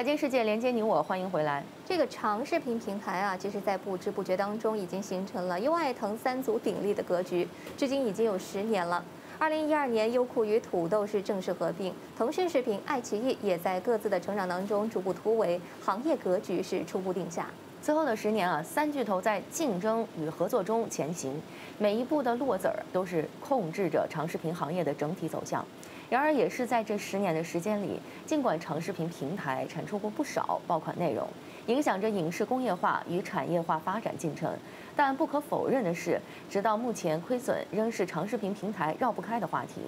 财经世界连接你我，欢迎回来。这个长视频平台啊，其实在不知不觉当中已经形成了优爱腾三足鼎立的格局，至今已经有十年了。二零一二年，优酷与土豆是正式合并，腾讯视频、爱奇艺也在各自的成长当中逐步突围，行业格局是初步定下。此后的十年啊，三巨头在竞争与合作中前行，每一步的落子儿都是控制着长视频行业的整体走向。然而，也是在这十年的时间里，尽管长视频平台产出过不少爆款内容，影响着影视工业化与产业化发展进程，但不可否认的是，直到目前，亏损仍是长视频平台绕不开的话题。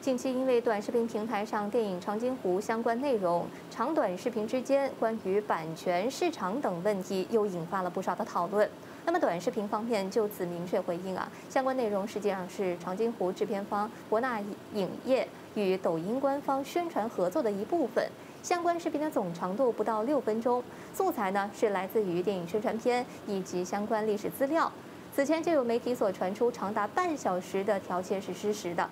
近期，因为短视频平台上电影《长津湖》相关内容、长短视频之间关于版权、市场等问题，又引发了不少的讨论。那么，短视频方面就此明确回应啊，相关内容实际上是长津湖制片方博纳影业与抖音官方宣传合作的一部分。相关视频的总长度不到六分钟，素材呢是来自于电影宣传片以及相关历史资料。此前就有媒体所传出长达半小时的调切是失实的。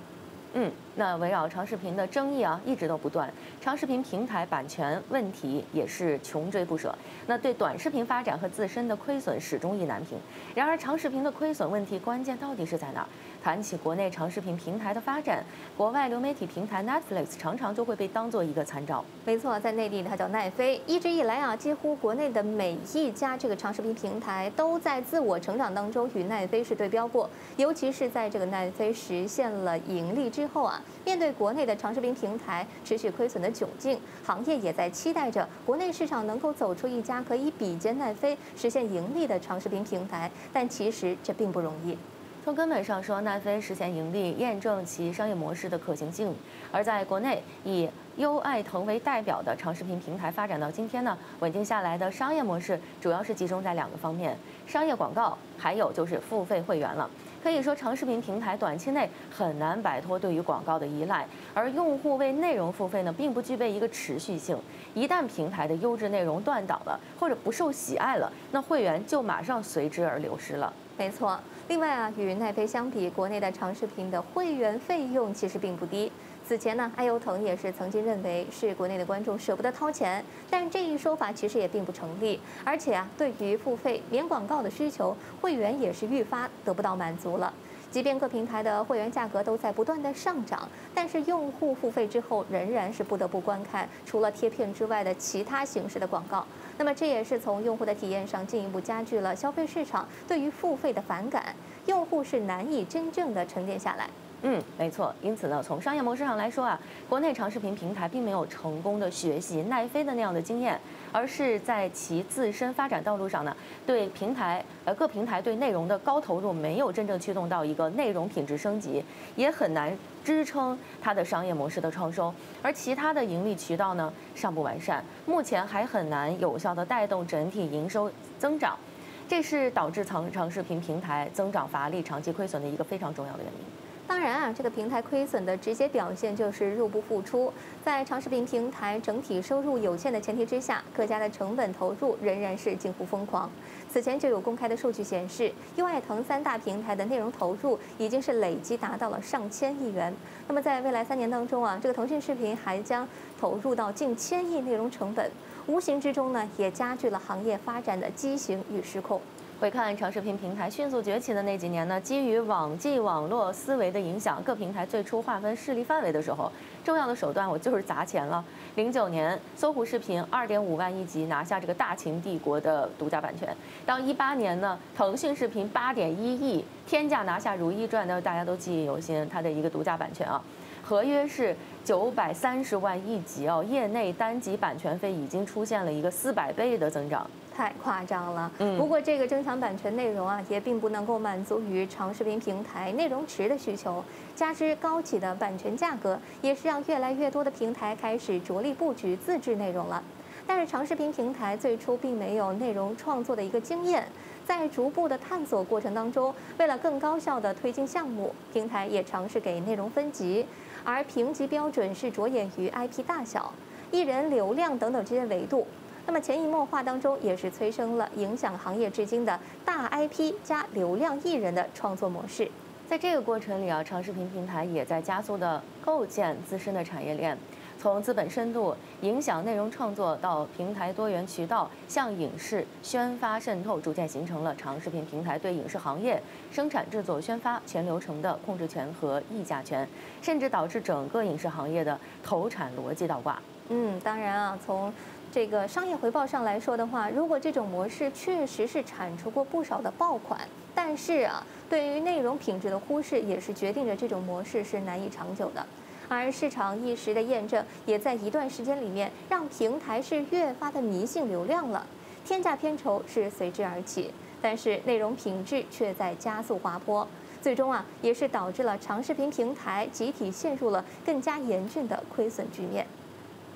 嗯，那围绕长视频的争议啊，一直都不断。长视频平台版权问题也是穷追不舍。那对短视频发展和自身的亏损始终意难平。然而，长视频的亏损问题关键到底是在哪儿？谈起国内长视频平台的发展，国外流媒体平台 Netflix 常常就会被当做一个参照。没错，在内地它叫奈飞。一直以来啊，几乎国内的每一家这个长视频平台都在自我成长当中与奈飞是对标过。尤其是在这个奈飞实现了盈利之之后啊，面对国内的长视频平台持续亏损的窘境，行业也在期待着国内市场能够走出一家可以比肩奈飞、实现盈利的长视频平台。但其实这并不容易。从根本上说，奈飞实现盈利，验证其商业模式的可行性。而在国内，以优爱腾为代表的长视频平台发展到今天呢，稳定下来的商业模式主要是集中在两个方面：商业广告，还有就是付费会员了。可以说，长视频平台短期内很难摆脱对于广告的依赖，而用户为内容付费呢，并不具备一个持续性。一旦平台的优质内容断档了，或者不受喜爱了，那会员就马上随之而流失了。没错。另外啊，与奈飞相比，国内的长视频的会员费用其实并不低。此前呢，爱优腾也是曾经认为是国内的观众舍不得掏钱，但这一说法其实也并不成立。而且啊，对于付费免广告的需求，会员也是愈发得不到满足了。即便各平台的会员价格都在不断的上涨，但是用户付费之后仍然是不得不观看除了贴片之外的其他形式的广告。那么这也是从用户的体验上进一步加剧了消费市场对于付费的反感，用户是难以真正的沉淀下来。嗯，没错。因此呢，从商业模式上来说啊，国内长视频平台并没有成功的学习奈飞的那样的经验，而是在其自身发展道路上呢，对平台呃各平台对内容的高投入没有真正驱动到一个内容品质升级，也很难支撑它的商业模式的创收。而其他的盈利渠道呢，尚不完善，目前还很难有效的带动整体营收增长，这是导致长长视频平台增长乏力、长期亏损的一个非常重要的原因。当然啊，这个平台亏损的直接表现就是入不敷出。在长视频平台整体收入有限的前提之下，各家的成本投入仍然是近乎疯狂。此前就有公开的数据显示，优爱腾三大平台的内容投入已经是累计达到了上千亿元。那么在未来三年当中啊，这个腾讯视频还将投入到近千亿内容成本，无形之中呢，也加剧了行业发展的畸形与失控。回看长视频平台迅速崛起的那几年呢，基于网际网络思维的影响，各平台最初划分势力范围的时候，重要的手段我就是砸钱了。零九年，搜狐视频二点五万一集拿下这个大秦帝国的独家版权；到一八年呢，腾讯视频八点一亿天价拿下《如懿传》，那大家都记忆犹新，它的一个独家版权啊，合约是九百三十万一集哦，业内单集版权费已经出现了一个四百倍的增长。太夸张了。嗯，不过这个增强版权内容啊，也并不能够满足于长视频平台内容池的需求。加之高企的版权价格，也是让越来越多的平台开始着力布局自制内容了。但是长视频平台最初并没有内容创作的一个经验，在逐步的探索过程当中，为了更高效的推进项目，平台也尝试给内容分级，而评级标准是着眼于 IP 大小、艺人流量等等这些维度。那么潜移默化当中，也是催生了影响行业至今的大 IP 加流量艺人的创作模式。在这个过程里啊，长视频平台也在加速的构建自身的产业链。从资本深度影响内容创作到平台多元渠道向影视宣发渗透，逐渐形成了长视频平台对影视行业生产、制作、宣发全流程的控制权和议价权，甚至导致整个影视行业的投产逻辑倒挂。嗯，当然啊，从这个商业回报上来说的话，如果这种模式确实是产出过不少的爆款，但是啊，对于内容品质的忽视也是决定着这种模式是难以长久的。而市场一时的验证，也在一段时间里面让平台是越发的迷信流量了，天价片酬是随之而起，但是内容品质却在加速滑坡，最终啊也是导致了长视频平台集体陷入了更加严峻的亏损局面。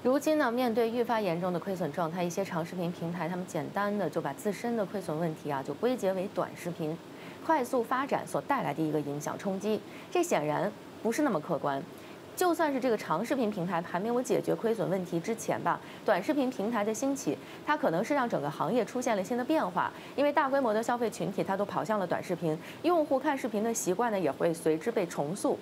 如今呢，面对愈发严重的亏损状态，一些长视频平台他们简单的就把自身的亏损问题啊就归结为短视频快速发展所带来的一个影响冲击，这显然不是那么客观。就算是这个长视频平台还没有解决亏损问题之前吧，短视频平台的兴起，它可能是让整个行业出现了新的变化。因为大规模的消费群体，它都跑向了短视频，用户看视频的习惯呢，也会随之被重塑。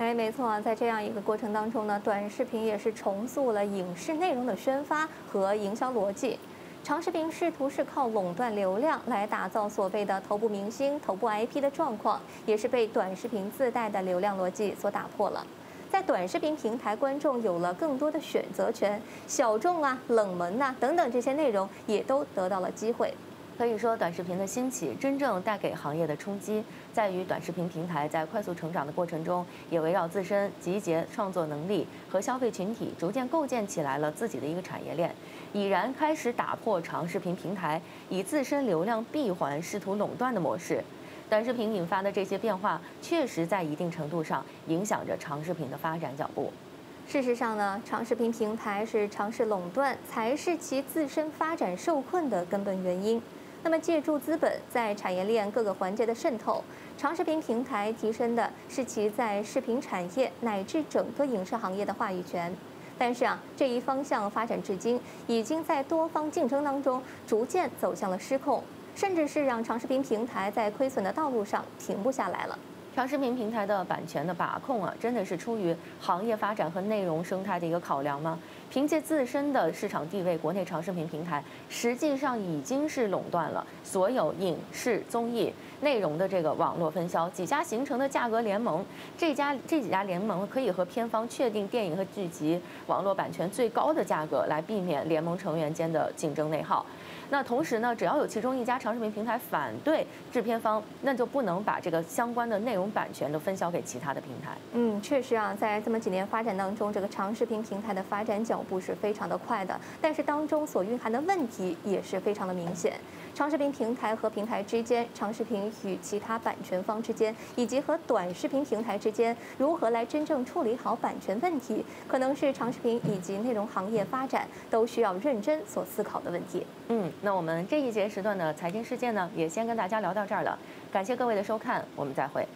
哎，没错，在这样一个过程当中呢，短视频也是重塑了影视内容的宣发和营销逻辑。长视频试图是靠垄断流量来打造所谓的头部明星、头部 IP 的状况，也是被短视频自带的流量逻辑所打破了。在短视频平台，观众有了更多的选择权，小众啊、冷门呐等等这些内容也都得到了机会。可以说，短视频的兴起真正带给行业的冲击，在于短视频平台在快速成长的过程中，也围绕自身集结创作能力和消费群体，逐渐构建起来了自己的一个产业链，已然开始打破长视频平台以自身流量闭环试图垄断的模式。短视频引发的这些变化，确实在一定程度上影响着长视频的发展脚步。事实上呢，长视频平台是尝试垄断，才是其自身发展受困的根本原因。那么，借助资本在产业链各个环节的渗透，长视频平台提升的是其在视频产业乃至整个影视行业的话语权。但是啊，这一方向发展至今，已经在多方竞争当中逐渐走向了失控。甚至是让长视频平台在亏损的道路上停不下来了。长视频平台的版权的把控啊，真的是出于行业发展和内容生态的一个考量吗？凭借自身的市场地位，国内长视频平台实际上已经是垄断了所有影视综艺内容的这个网络分销。几家形成的价格联盟，这家这几家联盟可以和片方确定电影和剧集网络版权最高的价格，来避免联盟成员间的竞争内耗。那同时呢，只要有其中一家长视频平台反对制片方，那就不能把这个相关的内容版权都分销给其他的平台。嗯，确实啊，在这么几年发展当中，这个长视频平台的发展脚步是非常的快的，但是当中所蕴含的问题也是非常的明显。长视频平台和平台之间，长视频与其他版权方之间，以及和短视频平台之间，如何来真正处理好版权问题，可能是长视频以及内容行业发展都需要认真所思考的问题。嗯，那我们这一节时段的财经事件呢，也先跟大家聊到这儿了。感谢各位的收看，我们再会。